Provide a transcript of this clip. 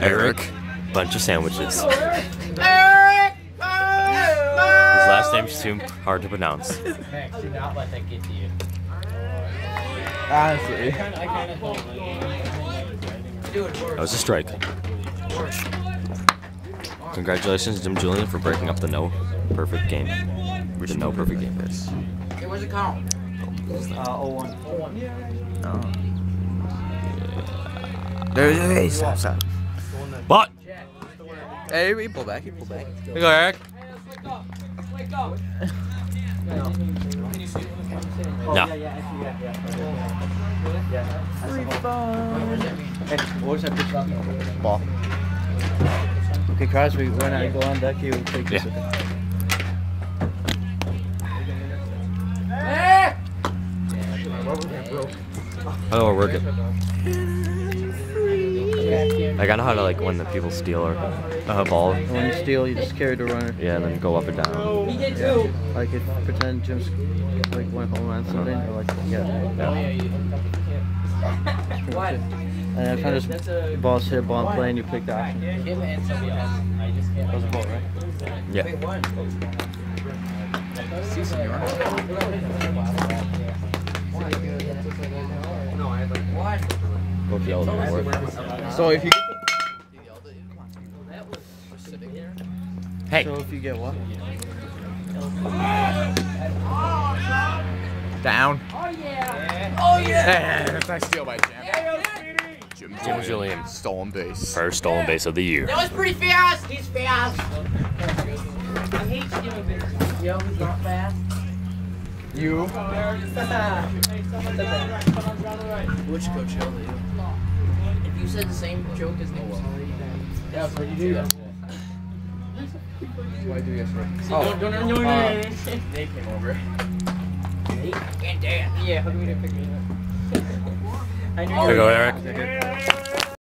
Eric, bunch of sandwiches. His Eric! last name's too hard to pronounce. Max, do not let that get to you. Honestly. I kind of don't like That was a strike. Congratulations, Jim Julian, for breaking up the no perfect game. The no perfect game is. Hey, what's it called? Uh, 01. There, hey, stop, stop. But Hey, he pull back, he pull back. here you go, Eric. No. Hey, what was that pitch? Ball. Okay, Crosby, when I go on deck, you take this. Yeah. How do I work it? Like I know how to like when the people steal or a ball. When you steal, you just carry the runner. Yeah, and then go up and down. He did too. Like if pretend Jim's like went home on something, or like yeah. Yeah. What? And if I just the ball's hit, ball and play, and you pick the option. Him and somebody else. I just can't. That was a ball, right? Yeah. Go to the elevator. So if you Hey. So if you get what? down. Oh yeah. Oh yeah. That's nice steal by Champ. Jim, Jim Julian, Stolen base. first stolen base of the year. That was pretty fast. He's fast. I hate stealing bases. Yo, he's not fast. You. Which coach held you? If you said the same joke as Nick, yeah, what you do. What I do yesterday? Don't, don't, don't, don't, Uh, Nate came over. And Dan. Yeah, how do we pick me up? I knew Here you go, Eric.